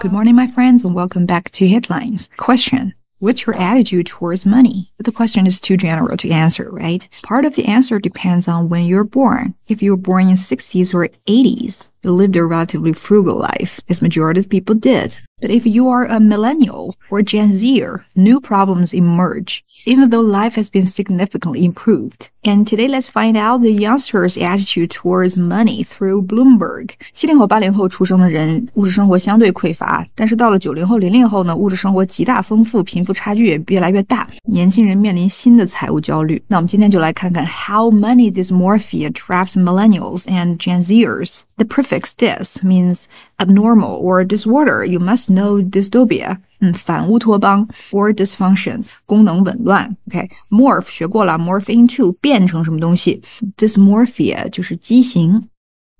Good morning, my friends, and welcome back to Headlines. Question. What's your attitude towards money? The question is too general to answer, right? Part of the answer depends on when you're born. If you were born in 60s or 80s, you lived a relatively frugal life, as majority of people did. But if you are a millennial or Gen Zer, new problems emerge, even though life has been significantly improved. And today, let's find out the youngsters' attitude towards money through Bloomberg. 七零后、八零后出生的人，物质生活相对匮乏，但是到了九零后、零零后呢，物质生活极大丰富，贫富差距也越来越大，年轻人面临新的财务焦虑。那我们今天就来看看 how money dysmorphia traps millennials and Gen Zers. The Fix this means abnormal or disorder. You must know dystopia. 嗯，反乌托邦 or dysfunction 功能紊乱。OK，morph、学过了，morph into 变成什么东西，dysmorphia 就是畸形，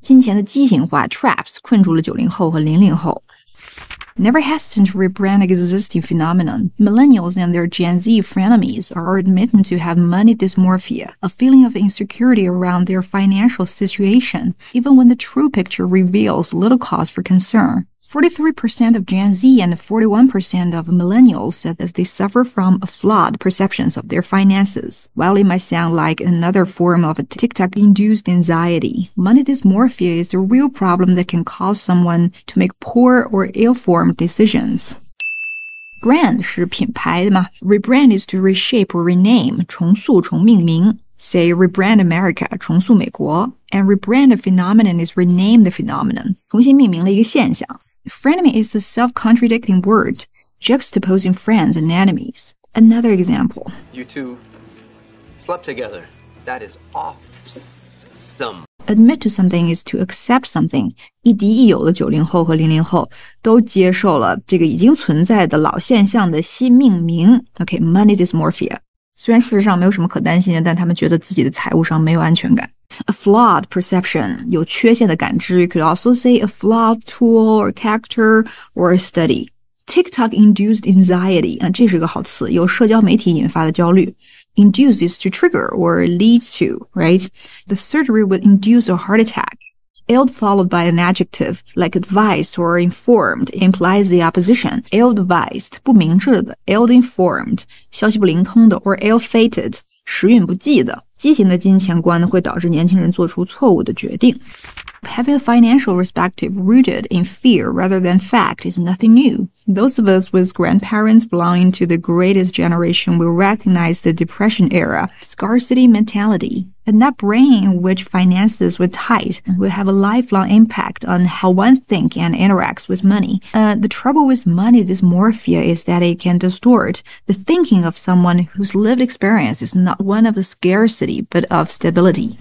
金钱的畸形化，traps 困住了九零后和零零后。Never hesitant to rebrand existing phenomenon. Millennials and their Gen Z frenemies are admitting to have money dysmorphia, a feeling of insecurity around their financial situation, even when the true picture reveals little cause for concern. 43% of Gen Z and 41% of millennials said that they suffer from flawed perceptions of their finances. While it might sound like another form of TikTok induced anxiety, money dysmorphia is a real problem that can cause someone to make poor or ill formed decisions. Brand 是品牌的嘛，rebrand is to reshape or rename，重塑、重命名。Say rebrand America，重塑美国，and rebrand a phenomenon is rename the phenomenon，重新命名了一个现象。 Frenemy is a self-contradicting word, juxtaposing friends and enemies. Another example. You two slept together. That is awesome. Admit to something is to accept something. 亦敌亦友的九零后和零零后都接受了这个已经存在的老现象的新命名。OK，money、okay, dysmorphia。虽然事实上没有什么可担心的，但他们觉得自己的财务上没有安全感。 A flawed perception 有缺陷的感知。You could also say a flawed tool or character or a study. TikTok induced anxiety 啊，这是个好词，由社交媒体引发的焦虑。Induce is to trigger or leads to, right? The surgery would induce a heart attack ill followed by an adjective like advised or informed implies the opposition. Ill-advised 不明智的，ill-informed 消息不灵通的，or ill-fated 时运不济的。畸形的金钱观会导致年轻人做出错误的决定。Having a financial perspective rooted in fear rather than fact is nothing new. Those of us with grandparents belonging to the greatest generation will recognize the Depression era scarcity mentality. An upbringing in which finances were tight will have a lifelong impact on how one thinks and interacts with money. Uh, the trouble with money dysmorphia is that it can distort the thinking of someone whose lived experience is not one of scarcity but of stability.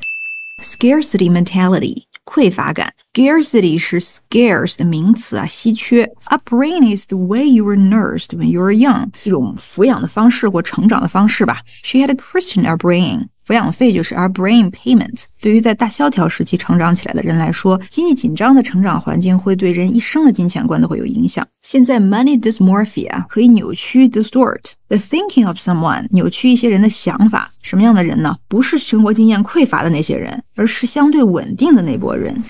Scarcity mentality 匮乏感 ，scarcity 是 scarce 的名词啊，稀缺。Upbringing is the way you were nursed when you were young，一种抚养的方式或成长的方式吧。She had a Christian upbringing。抚养费就是 our brain payment。对于在大萧条时期成长起来的人来说，经济紧张的成长环境会对人一生的金钱观都会有影响。现在 money dysmorphia 可以扭曲 distort the thinking of someone，扭曲一些人的想法。什么样的人呢？不是生活经验匮乏的那些人，而是相对稳定的那波人。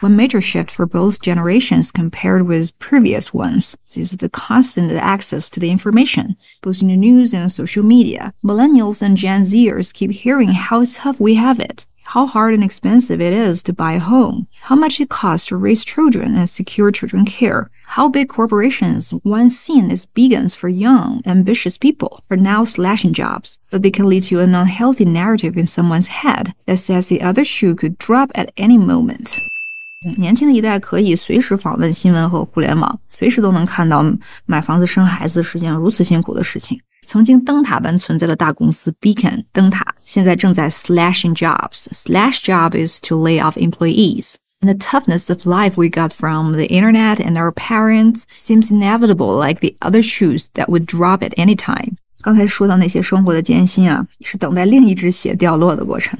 One major shift for both generations compared with previous ones is the constant access to the information, both in the news and social media. Millennials and Gen Zers keep hearing how tough we have it, how hard and expensive it is to buy a home, how much it costs to raise children and secure children care, how big corporations, once seen as beacons for young, ambitious people, are now slashing jobs. But they can lead to an unhealthy narrative in someone's head that says the other shoe could drop at any moment. 年轻的一代可以随时访问新闻和互联网，随时都能看到买房子、生孩子是件如此辛苦的事情。曾经灯塔般存在的大公司 Beacon 灯塔，现在正在 slashing jobs. Slash job is to lay off employees. And the toughness of life we got from the internet and our parents seems inevitable, like the other shoes that would drop at any time. 刚才说到那些生活的艰辛啊，是等待另一只鞋掉落的过程。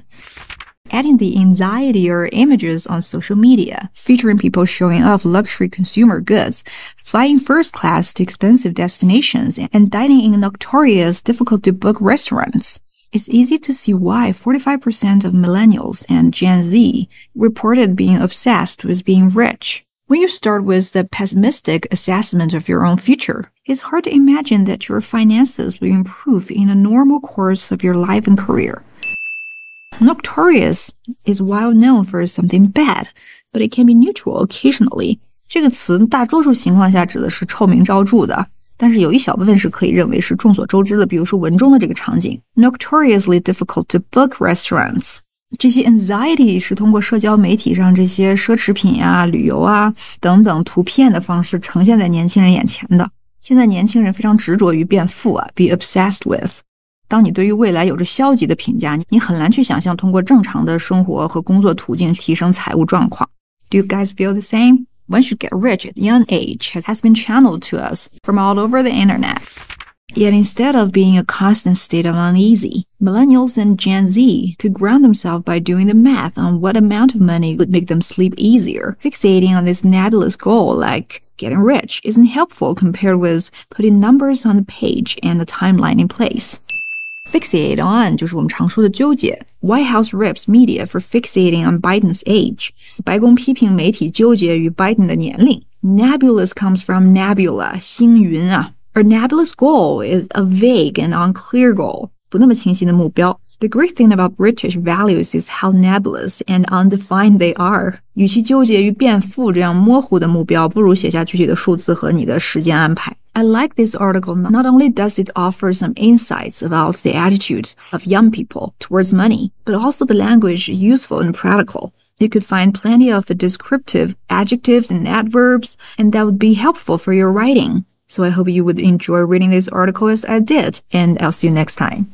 Adding the anxiety or images on social media, featuring people showing off luxury consumer goods, flying first class to expensive destinations, and dining in notorious, difficult to book restaurants. It's easy to see why 45% of millennials and Gen Z reported being obsessed with being rich. When you start with the pessimistic assessment of your own future, it's hard to imagine that your finances will improve in the normal course of your life and career. Notorious is well known for something bad, but it can be neutral occasionally. 这个词大多数情况下指的是臭名昭著的，但是有一小部分是可以认为是众所周知的，比如说文中的这个场景：notoriously difficult to book restaurants。这些 anxiety 是通过社交媒体上这些奢侈品啊、旅游啊等等图片的方式呈现在年轻人眼前的。现在年轻人非常执着于变富啊，be obsessed with。当你对于未来有着消极的评价，你很难去想象通过正常的生活和工作途径提升财务状况。Do you guys feel the same? One should get rich at young age has, has been channeled to us from all over the internet. Yet instead of being a constant state of uneasy, millennials and Gen Z could ground themselves by doing the math on what amount of money would make them sleep easier. Fixating on this nebulous goal like getting rich isn't helpful compared with putting numbers on the page and the timeline in place. Fixate on 就是我们常说的纠结。White House rips media for fixating on Biden's age。白宫批评媒体纠结于 Biden 的年龄。Nebulous comes from nebula，星云啊。a nebulous goal is a vague and unclear goal，不那么清晰的目标。 The great thing about British values is how nebulous and undefined they are。与其纠结于变富这样模糊的目标，不如写下具体的数字和你的时间安排。I like this article. Not only does it offer some insights about the attitudes of young people towards money, but also the language useful and practical. You could find plenty of descriptive adjectives and adverbs, and that would be helpful for your writing. So I hope you would enjoy reading this article as I did, and I'll see you next time.